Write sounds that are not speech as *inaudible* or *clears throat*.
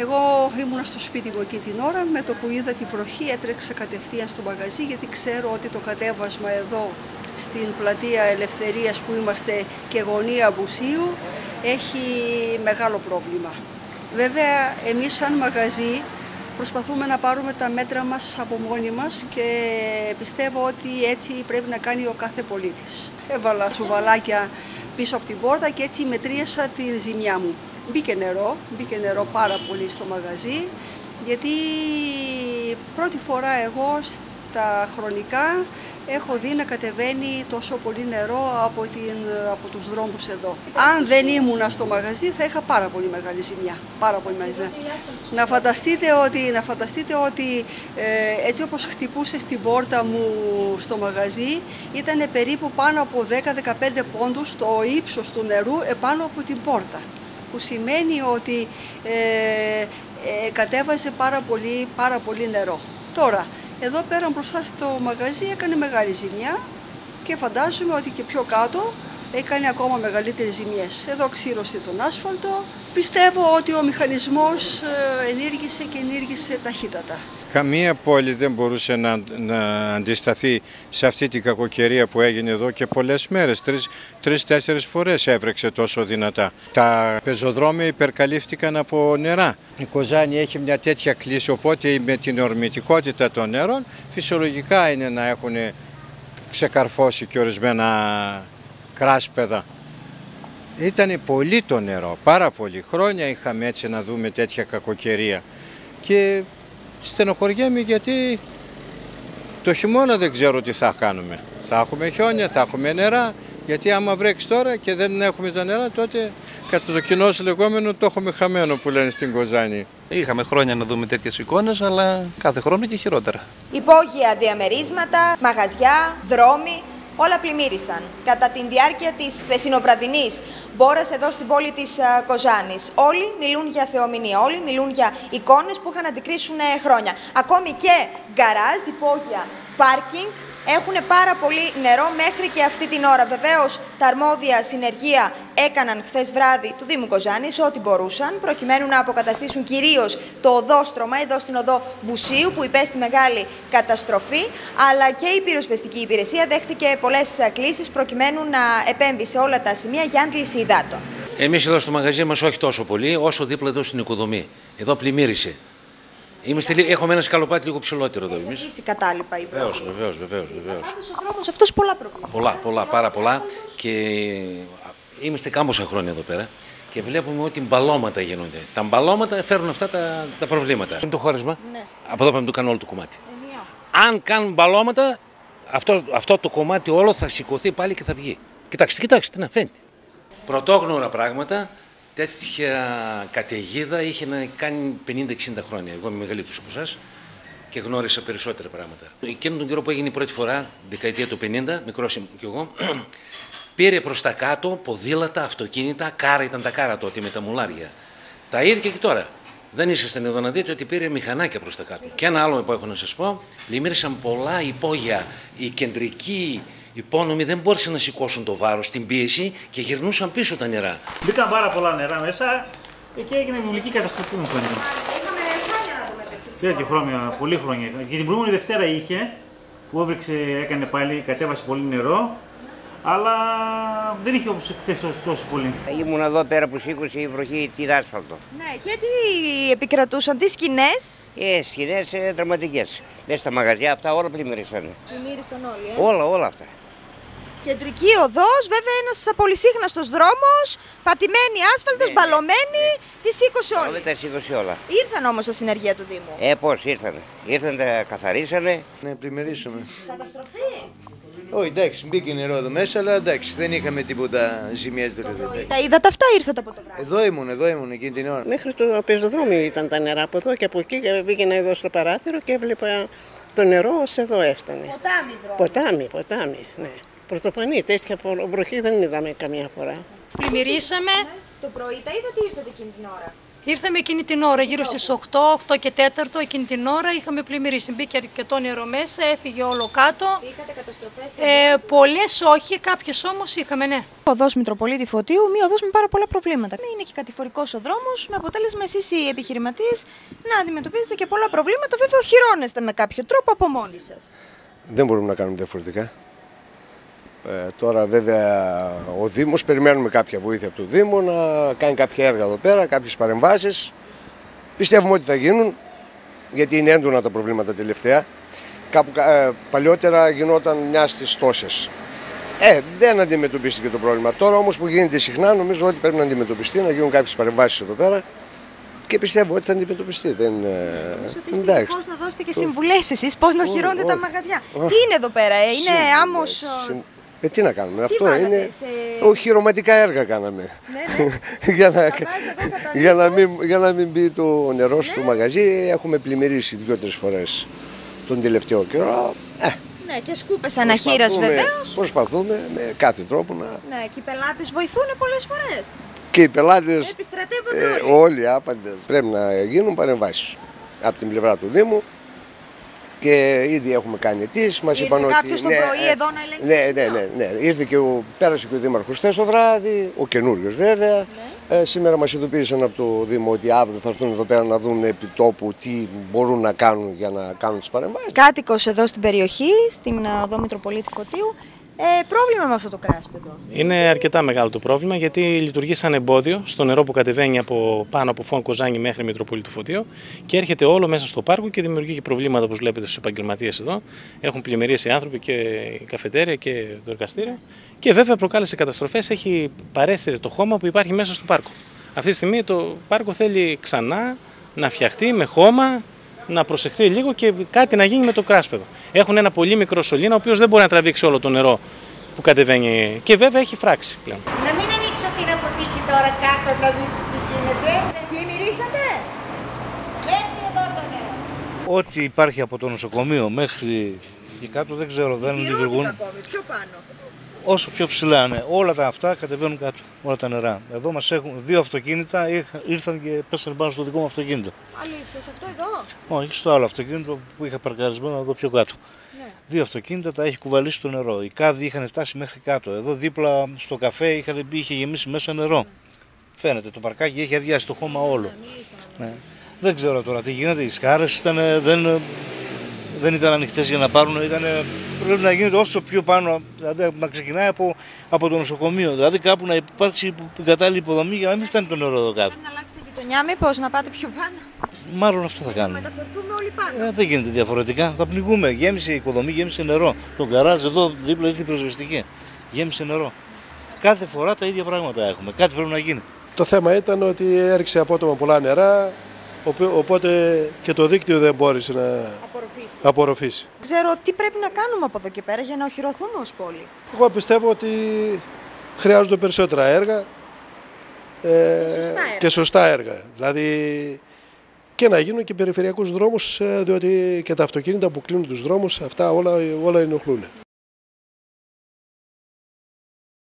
Εγώ ήμουνα στο σπίτι μου εκεί την ώρα, με το που είδα τη βροχή έτρεξα κατευθείαν στο μαγαζί γιατί ξέρω ότι το κατέβασμα εδώ στην πλατεία Ελευθερίας που είμαστε και γωνία Μπουσίου έχει μεγάλο πρόβλημα. Βέβαια εμείς σαν μαγαζί προσπαθούμε να πάρουμε τα μέτρα μας από μόνοι μας και πιστεύω ότι έτσι πρέπει να κάνει ο κάθε πολίτης. Έβαλα τσουβαλάκια πίσω από την πόρτα και έτσι μετρίασα τη ζημιά μου. Μπήκε νερό, μπήκε νερό πάρα πολύ στο μαγαζί, γιατί πρώτη φορά εγώ στα χρονικά έχω δει να κατεβαίνει τόσο πολύ νερό από, την, από τους δρόμους εδώ. Αν δεν ήμουνα στο μαγαζί θα είχα πάρα πολύ μεγάλη ζημιά. Πάρα πολύ μεγάλη ζημιά. Να φανταστείτε ότι, να φανταστείτε ότι ε, έτσι όπως χτυπούσε στην πόρτα μου στο μαγαζί ήταν περίπου πάνω από 10-15 πόντους το ύψος του νερού επάνω από την πόρτα. Που σημαίνει ότι ε, ε, κατέβασε πάρα πολύ, πάρα πολύ νερό. Τώρα, εδώ πέρα μπροστά στο μαγαζί έκανε μεγάλη ζημιά και φαντάζομαι ότι και πιο κάτω έκανε ακόμα μεγαλύτερες ζημιές. Εδώ ξύρωσε τον άσφαλτο. Πιστεύω ότι ο μηχανισμός ε, ενήργησε και ενήργησε ταχύτατα. Καμία πόλη δεν μπορούσε να, να αντισταθεί σε αυτή την κακοκαιρία που έγινε εδώ και πολλές μέρες. Τρεις, τρεις-τέσσερις φορές έβρεξε τόσο δυνατά. Τα πεζοδρόμια υπερκαλύφθηκαν από νερά. Η Κοζάνη έχει μια τέτοια κλίση, οπότε με την ορμητικότητα των νερών φυσιολογικά είναι να έχουν ξεκαρφώσει και ορισμένα κράσπεδα. Ήταν πολύ το νερό, πάρα πολύ. Χρόνια είχαμε έτσι να δούμε τέτοια κακοκαιρία. Και στενοχωριέμαι γιατί το χειμώνα δεν ξέρω τι θα κάνουμε. Θα έχουμε χιόνια, θα έχουμε νερά, γιατί άμα βρέξει τώρα και δεν έχουμε τα νερά, τότε κατά το κοινό λεγόμενο το έχουμε χαμένο που λένε στην Κοζάνη. Είχαμε χρόνια να δούμε τέτοιες εικόνες, αλλά κάθε χρόνο και χειρότερα. Υπόγεια διαμερίσματα, μαγαζιά, δρόμοι, όλα πλημμύρισαν. Κατά τη διάρκεια της χθεσινοβραδινής μπόρεσε εδώ στην πόλη της Κοζάνης. Όλοι μιλούν για θεομηνία, όλοι μιλούν για εικόνες που είχαν αντικρίσουν ε, χρόνια. Ακόμη και γκαράζ, υπόγεια, πάρκινγκ, έχουν πάρα πολύ νερό μέχρι και αυτή την ώρα. Βεβαίως, τα αρμόδια συνεργεία έκαναν χθες βράδυ του Δήμου Κοζάνης ό,τι μπορούσαν, προκειμένου να αποκαταστήσουν κυρίως το οδόστρωμα εδώ στην οδό Μπουσίου, που υπέστη μεγάλη καταστροφή. Αλλά και η πυροσβεστική υπηρεσία δέχτηκε πολλές κλήσεις προκειμένου να επέμβει σε όλα τα σημεία για άντληση υδάτων. Εμείς εδώ στο μαγαζί μας όχι τόσο πολύ, όσο δίπλα εδώ στην οικοδομή. Εδώ πλημμύρισε. Είμαστε, έχουμε ένα σκαλοπάτι λίγο ψηλότερο εδώ εμείς. Έχει κατάλοιπα η Βεβαίως, βεβαίως, βεβαίως. Ο δρόμος αυτός πολλά προβλήματα. Πολλά, πολλά, πάρα πολλά. Και είμαστε κάμποσα χρόνια εδώ πέρα και βλέπουμε ότι μπαλώματα γίνονται. Τα μπαλώματα φέρουν αυτά τα, τα προβλήματα. Είναι το χώρισμα. Ναι. Από εδώ πάμε το κάνω όλο το κομμάτι. Αν κάνουν μπαλώματα, αυτό, αυτό το κομμάτι όλο θα σηκωθεί πάλι και θα βγει. Κοιτάξτε, κοιτάξτε, τι να φαίνεται. Πρωτόγνωρα πράγματα τέτοια καταιγίδα είχε να κάνει 50-60 χρόνια. Εγώ είμαι μεγαλύτερος από εσάς και γνώρισα περισσότερα πράγματα. Εκείνον τον καιρό που έγινε η πρώτη φορά, δεκαετία του 50, μικρός κι εγώ, *clears throat* πήρε προς τα κάτω ποδήλατα, αυτοκίνητα, κάρα ήταν τα κάρα τότε με τα μουλάρια. Τα ίδια και τώρα. Δεν ήσασταν εδώ να δείτε ότι πήρε μηχανάκια προς τα κάτω. Και ένα άλλο που έχω να σας πω, δημιούργησαν πολλά υπόγεια. Η κεντρική υπόνομοι δεν μπόρεσαν να σηκώσουν το βάρος στην πίεση και γυρνούσαν πίσω τα νερά. Μπήκαν πάρα πολλά νερά μέσα και έγινε βιβλική καταστροφή μου φαίνεται. Είχαμε χρόνια να δούμε τέτοιες Τέτοια χρόνια, πολύ χρόνια. Και την προηγούμενη Δευτέρα είχε, που έβρεξε, έκανε πάλι, κατέβασε πολύ νερό, αλλά δεν είχε όπως χθες τόσο πολύ. Ήμουν εδώ πέρα που σήκωσε η βροχή τη άσφαλτο. Ναι, και τι επικρατούσαν, τις σκηνές; Ε, σκηνές ε, δραματικές. Μέσα στα μαγαζιά αυτά όλα πλημμύρισαν. Πλημμύρισαν όλοι, ε; Όλα, όλα αυτά. Κεντρική οδός, βέβαια ένας πολυσύχναστος δρόμος, πατημένη άσφαλτος, Ναι, ναι. μπαλωμένη, τη σήκωσε Όλα όλοι. τα σήκωσε όλα. Ήρθαν όμως τα συνεργεία του Δήμου; Ε, πώς ήρθανε; Ήρθαν, τα καθαρίσανε. Ναι, πλημμυρίσαμε. Καταστροφή. Όχι, εντάξει, μπήκε νερό εδώ μέσα, αλλά εντάξει, δεν είχαμε τίποτα ζημιές δηλαδή. Τα είδατε αυτά ήρθατε από το βράδυ; Εδώ ήμουν, εδώ ήμουν εκείνη την ώρα. Μέχρι το πεζοδρόμιο ήταν τα νερά από εδώ και από εκεί και πήγαινα εδώ στο παράθυρο και έβλεπα το νερό ως εδώ έφτανε. Ποτάμι δρόμο. Ποτάμι, ποτάμι, ναι. Πρωτοπανή, τέτοια βροχή δεν είδαμε καμία φορά. Πλημμυρίσαμε. Το πρωί τα είδατε ή ήρθατε εκείνη την ώρα; Ήρθαμε εκείνη την ώρα, γύρω στις 8, 8 και 4, εκείνη την ώρα είχαμε πλημμυρίσει. Μπήκε αρκετό νερό μέσα, έφυγε όλο κάτω. Είχατε καταστροφές. Ε, Πολλές όχι, κάποιες όμως είχαμε, ναι. Οδό Μητροπολίτη Φωτίου, μία οδός με πάρα πολλά προβλήματα. Είναι και κατηφορικός ο δρόμος, με αποτέλεσμα εσείς οι επιχειρηματίες να αντιμετωπίζετε και πολλά προβλήματα. Βέβαια, οχυρώνεστε με κάποιο τρόπο από μόνοι σας. Δεν μπορούμε να κάνουμε διαφορετικά. Ε, τώρα βέβαια ο Δήμος, περιμένουμε κάποια βοήθεια από το Δήμο να κάνει κάποια έργα εδώ πέρα, κάποιες παρεμβάσεις. Πιστεύουμε ότι θα γίνουν, γιατί είναι έντονα τα προβλήματα τελευταία. Κάπου ε, παλιότερα γινόταν μια στις τόσες. Ε, δεν αντιμετωπίστηκε το πρόβλημα. Τώρα όμως που γίνεται συχνά νομίζω ότι πρέπει να αντιμετωπιστεί, να γίνουν κάποιες παρεμβάσεις εδώ πέρα και πιστεύω ότι θα αντιμετωπιστεί. Δεν, ε, εντάξει. Πώ να δώσετε και συμβουλές εσείς, πώς να οχυρώνετε τα μαγαζιά. Τι είναι εδώ πέρα, ε; είναι άμμος. Ε, τι να κάνουμε, αυτό βάλατε είναι. σε- Οχυρωματικά έργα κάναμε. Ναι, ναι. *laughs* για, να, Βάζετε εδώ για, να καταλήτως. μην, για να μην μπει το νερό στο μαγαζί, έχουμε πλημμυρίσει δύο-τρεις φορές τον τελευταίο καιρό. Ε, Ναι, και σκούπες αναχείρας προσπαθούμε- βεβαίως. Προσπαθούμε με κάθε τρόπο να. Ναι, και οι πελάτες βοηθούν πολλές φορές. Και οι πελάτε. Επιστρατεύονται Ε, όλοι. όλοι άπαντες πρέπει να γίνουν παρεμβάσεις από την πλευρά του Δήμου και ήδη έχουμε κάνει αιτήσεις. Μας Ήρθε είπαν ότι. κάποιος το πρωί ε, εδώ να ελέγξει ναι, το ναι, σημείο. ναι, ναι. Ήρθε και ο, πέρασε και ο Δήμαρχος χθες το βράδυ, ο καινούριος βέβαια. Ναι. Ε, σήμερα μας ειδοποίησαν από το Δήμο ότι αύριο θα έρθουν εδώ πέρα να δουν επί τόπου τι μπορούν να κάνουν για να κάνουν τις παρεμβάσεις. Κάτοικος εδώ στην περιοχή, στην α, οδό Μητροπολίτη Φωτίου. Ε, πρόβλημα με αυτό το κράσπεδο. Είναι αρκετά μεγάλο το πρόβλημα γιατί λειτουργεί σαν εμπόδιο στο νερό που κατεβαίνει από πάνω από φόν Κοζάνη μέχρι Μητροπολίτη του Φωτίου και έρχεται όλο μέσα στο πάρκο και δημιουργεί και προβλήματα όπως βλέπετε στους επαγγελματίες εδώ. Έχουν πλημμυρίσει οι άνθρωποι και η καφετέρια και το εργαστήριο. Και βέβαια προκάλεσε καταστροφές, έχει παρέσυρε το χώμα που υπάρχει μέσα στο πάρκο. Αυτή τη στιγμή το πάρκο θέλει ξανά να φτιαχτεί με χώμα, να προσεχθεί λίγο και κάτι να γίνει με το κράσπεδο. Έχουν ένα πολύ μικρό σωλήνα, ο οποίος δεν μπορεί να τραβήξει όλο το νερό που κατεβαίνει. Και βέβαια έχει φράξει πλέον. Να μην ανοίξω την αποθήκη τώρα κάτω να δείτε τι γίνεται. Πλημμυρίσατε. Μέχρι εδώ το νερό. Ό,τι υπάρχει από το νοσοκομείο μέχρι και κάτω δεν ξέρω, δεν λειτουργούν. ακόμη, πιο πάνω. Όσο πιο ψηλά είναι, όλα τα αυτά κατεβαίνουν κάτω, όλα τα νερά. Εδώ μας έχουν δύο αυτοκίνητα, είχα- ήρθαν και πέσανε πάνω στο δικό μου αυτοκίνητο. Αλήθειας, σε αυτό εδώ; Όχι, στο άλλο αυτοκίνητο που είχα παρκαρισμένο εδώ πιο κάτω. Ναι. Δύο αυτοκίνητα τα έχει κουβαλήσει το νερό. Οι κάδοι είχαν φτάσει μέχρι κάτω. Εδώ δίπλα στο καφέ είχαν μπει, είχε γεμίσει μέσα νερό. Φαίνεται, το παρκάκι έχει αδειάσει το χώμα όλο. Ναι. Δεν ξέρω τώρα τι γίνεται. Οι σκάρες δεν, δεν ήταν ανοιχτές για να πάρουν. Ήταν, πρέπει να γίνεται όσο πιο πάνω, δηλαδή να ξεκινάει από, από το νοσοκομείο. Δηλαδή κάπου να υπάρξει η κατάλληλη υποδομή για να μην φτάνει το νερό εδώ κάτω. Να αλλάξετε γειτονιά, μήπως να πάτε πιο πάνω; Μάλλον αυτό θα κάνουμε. Μεταφερθούμε όλοι πάνω. Ε, δεν γίνεται διαφορετικά. Θα πνιγούμε. Γέμισε η οικοδομή, γέμισε νερό. Το γκαράζ εδώ δίπλα ήρθε η πυροσβεστική. Γέμισε νερό. Κάθε φορά τα ίδια πράγματα έχουμε. Κάτι πρέπει να γίνει. Το θέμα ήταν ότι έριξε απότομα πολλά νερά, οπο- οπότε και το δίκτυο δεν μπόρεσε να Απορροφήσει. απορροφήσει. Ξέρω τι πρέπει να κάνουμε από εδώ και πέρα για να οχυρωθούμε ως πόλη. Εγώ πιστεύω ότι χρειάζονται περισσότερα έργα ε, σωστά έργα. και σωστά έργα. Δηλαδή και να γίνουν και περιφερειακούς δρόμους, ε, διότι και τα αυτοκίνητα που κλείνουν τους δρόμους, αυτά όλα, όλα ενοχλούν.